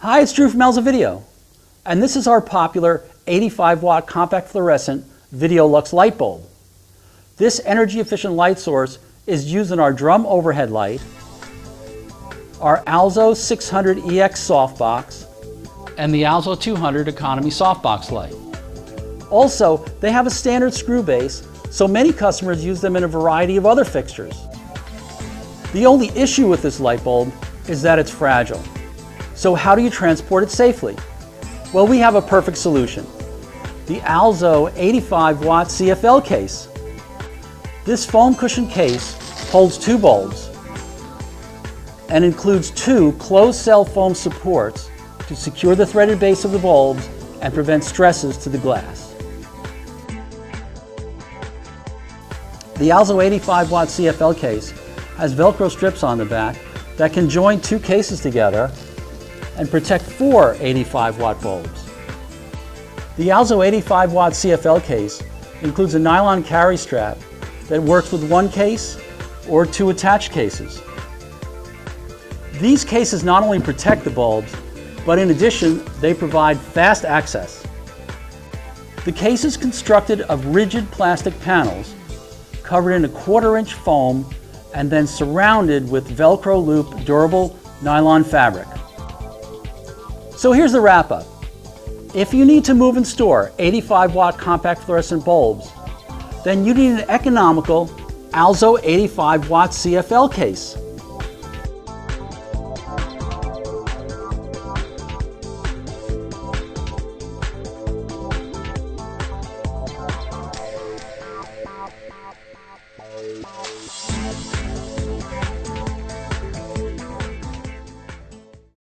Hi, it's Drew from Alzo Video, and this is our popular 85 watt compact fluorescent Video Lux light bulb. This energy efficient light source is used in our drum overhead light, our Alzo 600 EX softbox, and the Alzo 200 economy softbox light. Also, they have a standard screw base, so many customers use them in a variety of other fixtures. The only issue with this light bulb is that it's fragile. So how do you transport it safely? Well, we have a perfect solution. The Alzo 85 watt CFL case. This foam cushion case holds two bulbs and includes two closed cell foam supports to secure the threaded base of the bulbs and prevent stresses to the glass. The Alzo 85 watt CFL case has Velcro strips on the back that can join two cases together and protect four 85 watt bulbs. The Alzo 85 watt CFL case includes a nylon carry strap that works with one case or two attached cases. These cases not only protect the bulbs, but in addition, they provide fast access. The case is constructed of rigid plastic panels covered in a quarter inch foam and then surrounded with Velcro loop durable nylon fabric. So here's the wrap up. If you need to move and store 85 watt compact fluorescent bulbs, then you need an economical Alzo 85 watt CFL case.